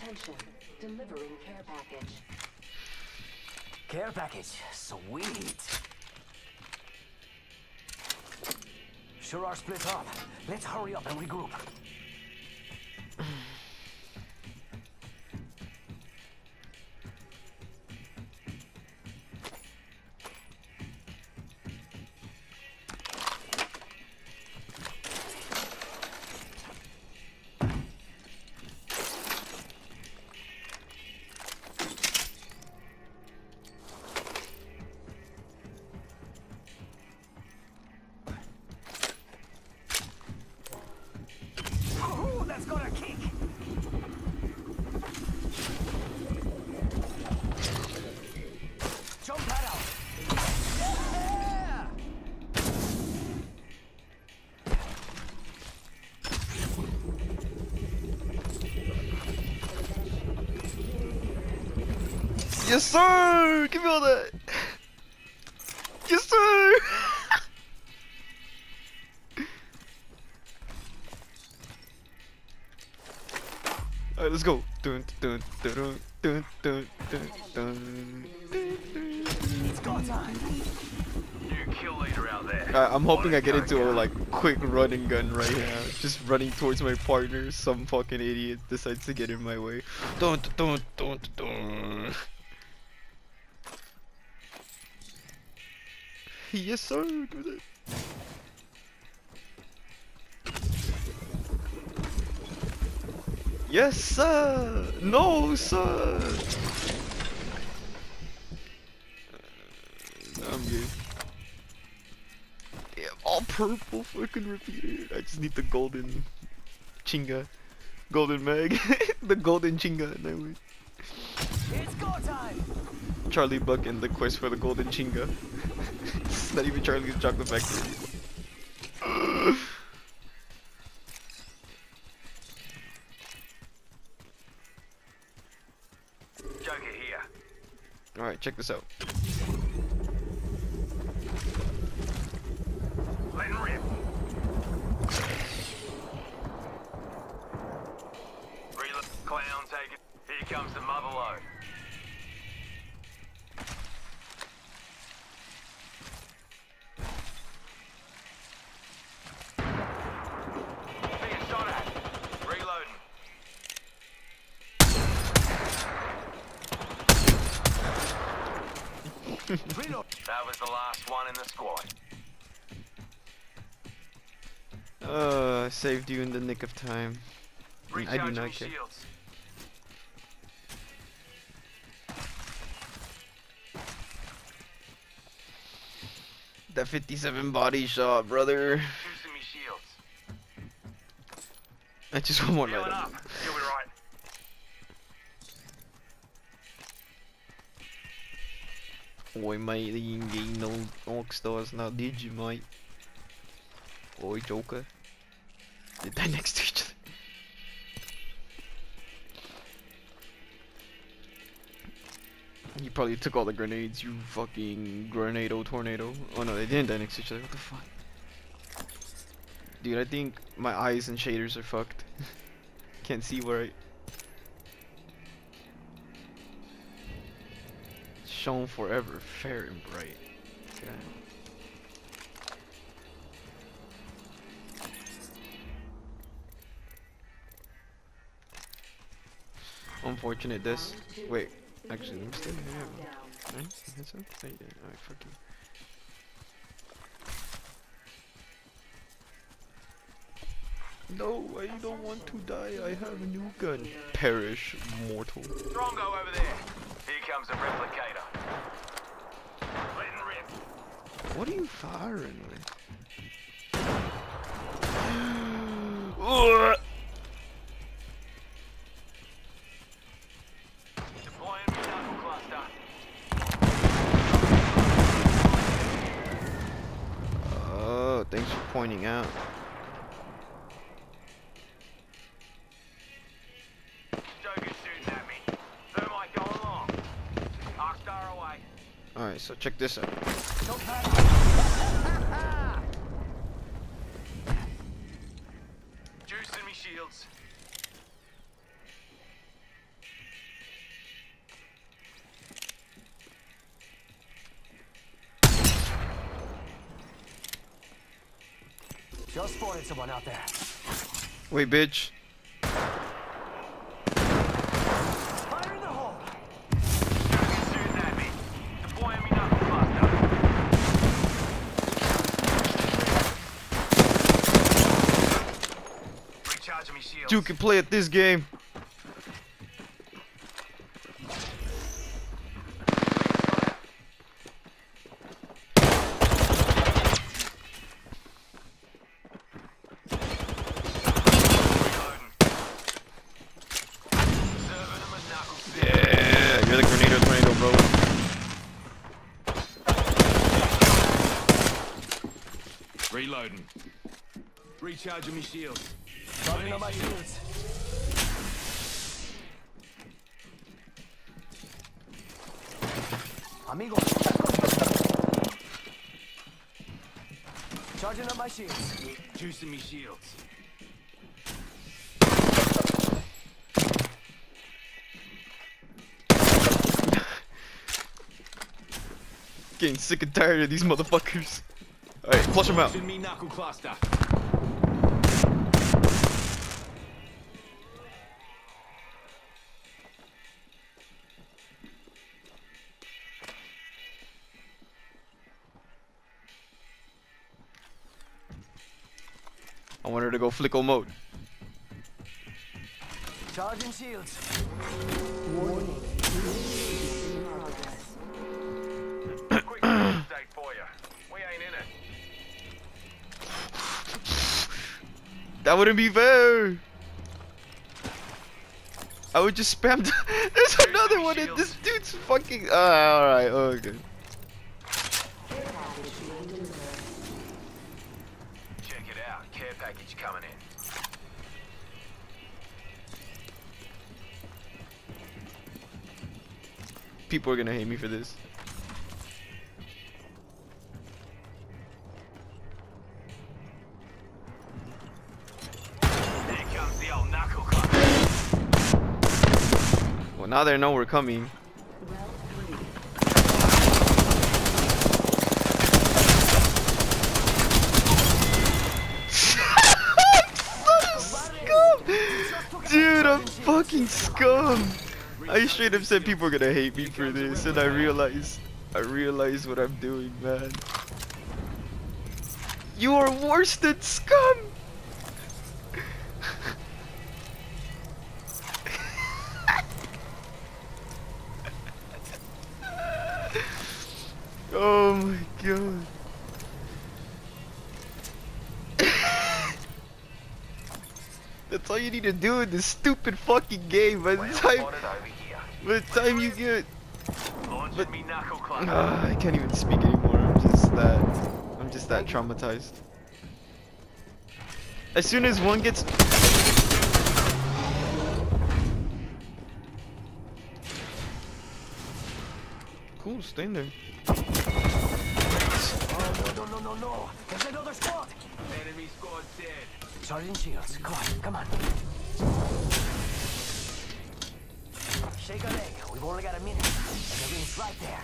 Attention, delivering care package. Care package. Sweet. Sure are split up. Let's hurry up and regroup. That's got a kick. Jump that out. Yes, sir! Give me Alright, let's go. Dun, dun, dun, dun, dun, dun, dun. It's go time. New kill leader out there. Uh, I'm hoping I get into a like quick running gun right now. Just running towards my partner. Some fucking idiot decides to get in my way. Don't, don't, don't. Yes, sir. Do that. Yes, sir. No, sir. Uh, I'm good. Yeah, all purple fucking repeater. I just need the golden chinga. Golden mag. the golden chinga. and I win. It's go time. Charlie Buck and the quest for the golden chinga. it's not even Charlie's Chocolate Factory. Check this out. Clown. Here comes the mother load. Uh, I saved you in the nick of time. I do not care. shields. That 57 body shot, brother. I just want one Healing right on. You'll right. Oi mate, ain't getting no rockstars now, did you mate? Oi Joker. They die next to each other. You probably took all the grenades, you fucking grenado tornado. Oh no, they didn't die next to each other, what the fuck? Dude, I think my eyes and shaders are fucked. Can't see where I... Shown forever, fair and bright. Okay. Unfortunate this. Wait, actually, me stay here. Right? You think so? Wait, yeah, alright, fuck you. No, I don't want to die. I have a new gun. Perish, mortal. Strongo over there. Here comes a replicator. Let him rip. What are you firing with? Alright, so check this out. Juicing me shields. Just spotted someone out there. Wait, bitch. You can play at this game. Reloading. Serving him a knuckle fit. Yeah, you're the Grenado Tornado, bro. Reloading. Recharging my shields. Charging on my shields. Amigo. Charging up my shields. Juicing me shields. Getting sick and tired of these motherfuckers. Alright, flush them out. I want her to go flicko mode. Charging shields. Quick update for you. We ain't in it. That wouldn't be fair. I would just spam. There's another one. And this dude's fucking. Uh, all right. Okay. Check it out. Care package coming in. People are gonna hate me for this. Well, now they know we're coming. Dude, I'm fucking scum. I straight up said people are gonna hate me for this, and I realized, I realized what I'm doing, man. You are worse than scum. oh my god. You need to do in this stupid fucking game. By the Well time, spotted over here. by the time you get, But- me knuckle cluster. Ah, I can't even speak anymore. I'm just that, I'm just that traumatized. As soon as one gets, cool, stay in there. Oh, no, no, no, no, no. There's another squad. Enemy squad dead. Charging shields. Come on, come on. Shake a leg. We've only got a minute. And the ring's right there.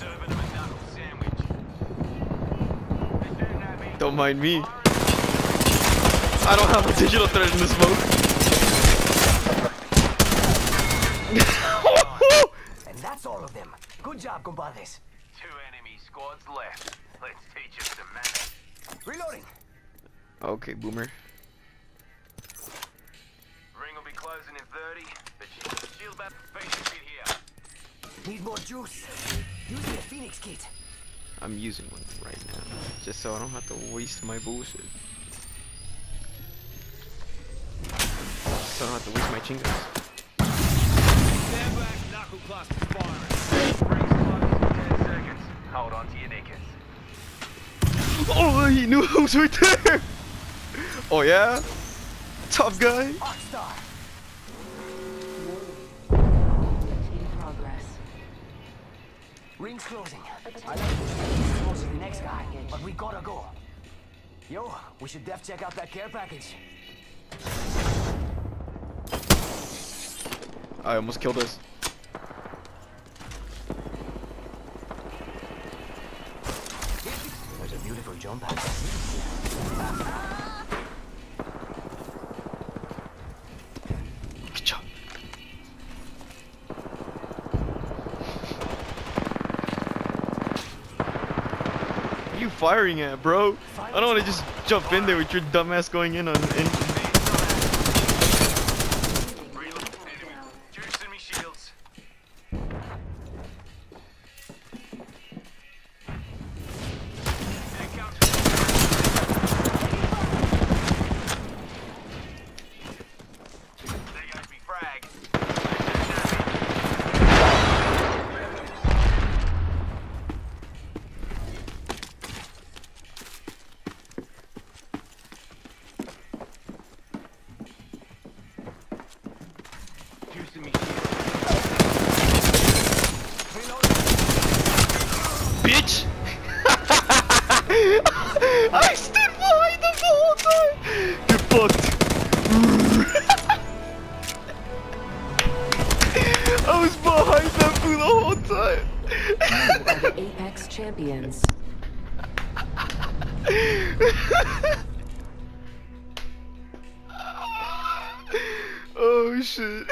Serving a knuckle sandwich. They're shooting at me. Don't mind me. I don't have a digital threat in this mode. And that's all of them. Good job, compadres. Two enemy squads left. Let's teach them some manners. Reloading. okay, boomer. Ring will be closing in 30, but shield, shield back face should here. Need more juice. Use the Phoenix kit. I'm using one right now, just so I don't have to waste my bullshit. So I don't have to waste my chingas. Stand back, knuckle cluster's firing. Ring's closing in 10 seconds. Hold on to your knickers. Oh, he knew I was right there. Oh yeah, tough guy. Arcstar. In progress. Ring's closing. I like this close to the next guy, but we gotta go. Yo, we should def check out that care package. I almost killed us. jump What are you firing at, bro? I don't want to just jump in there with your dumbass going in on. In Get fucked. I was behind that for the whole time. the Apex champions. oh shit.